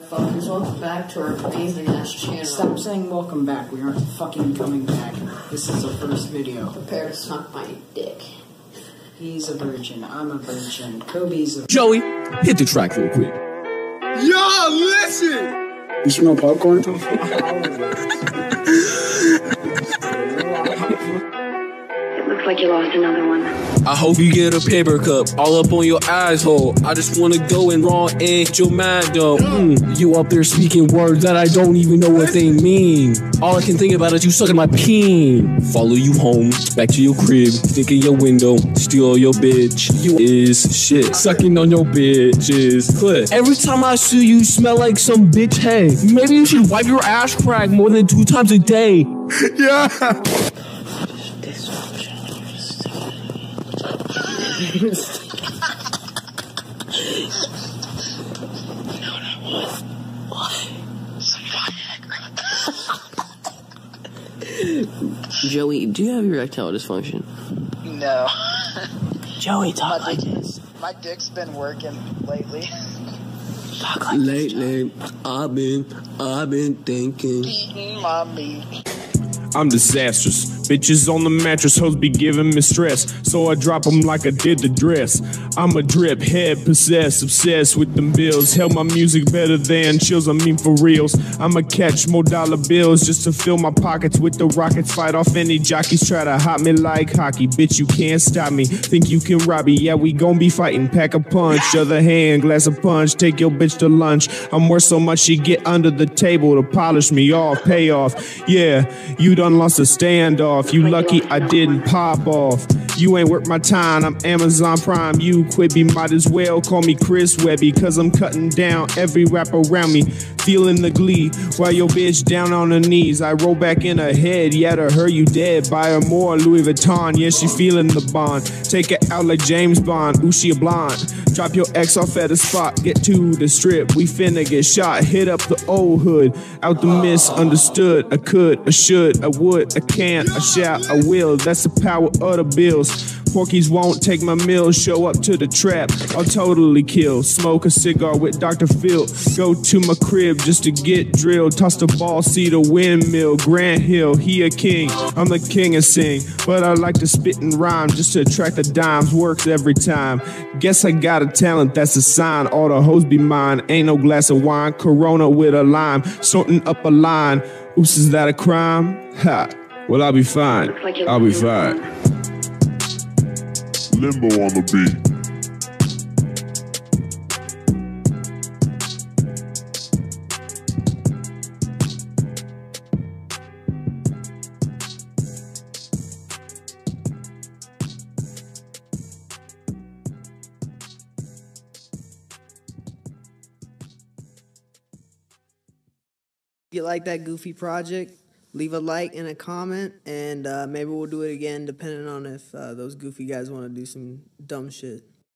Fuckers, welcome back to our amazing ass channel. Stop saying welcome back. We aren't fucking coming back. This is our first video. Prepare to suck my dick. He's a virgin. I'm a virgin. Kobe's a. Joey, hit the track real quick. Yo, listen! You smell popcorn? looks like you lost another one. I hope you get a paper cup all up on your asshole. I just wanna go and raw and hit your mind though. Mm, you up there speaking words that I don't even know what they mean. All I can think about is you sucking my peen. Follow you home, back to your crib, stick in your window, steal your bitch. You is shit, sucking on your bitches. Clip. Every time I see you, smell like some bitch head. Maybe you should wipe your ass crack more than two times a day. Yeah! Joey, do you have erectile dysfunction? No. Joey, talk My like dick- this. My dick's been working lately. Talk like this. Joey. Lately, I've been, I've been thinking. Eating my meat. I'm disastrous. Bitches on the mattress, hoes be giving me stress. So I drop 'em like I did the dress. I'm a drip, head possessed, obsessed with them bills. Held my music better than chills, I mean for reals. I'ma catch more dollar bills just to fill my pockets with the rockets. Fight off any jockeys, try to hop me like hockey. Bitch, you can't stop me. Think you can rob me? Yeah, we gon' be fighting. Pack a punch, other hand, glass of punch. Take your bitch to lunch. I'm worth so much she get under the table to polish me off, pay off. Yeah, you done lost a standoff. If you lucky I didn't pop off. You ain't worth my time. I'm Amazon Prime. You Quibi might as well call me Chris Webby, cause I'm cutting down every rap around me. Feeling the glee while your bitch down on her knees. I roll back in her head. Yeah, to her you dead. Buy her more Louis Vuitton. Yeah, she feeling the bond. Take it out like James Bond. Ooh, she a blonde. Drop your ex off at a spot. Get to the strip. We finna get shot. Hit up the old hood. Out the misunderstood. I could, I should, I would, I can't, I shall, I will. That's the power of the bills. Porkies won't take my meals, show up to the trap. I'll totally kill. Smoke a cigar with Dr. Phil. Go to my crib just to get drilled. Toss the ball, see the windmill. Grant Hill, he a king. I'm the king of sing. But I like to spit and rhyme just to attract the dimes. Works every time. Guess I got a talent, that's a sign. All the hoes be mine. Ain't no glass of wine. Corona with a lime. Sorting up a line. Oops, is that a crime? Ha. Well, I'll be fine. I'll be fine. Limbo on the beat. You like that goofy project, leave a like and a comment, and uh, maybe we'll do it again depending on if uh, those goofy guys want to do some dumb shit.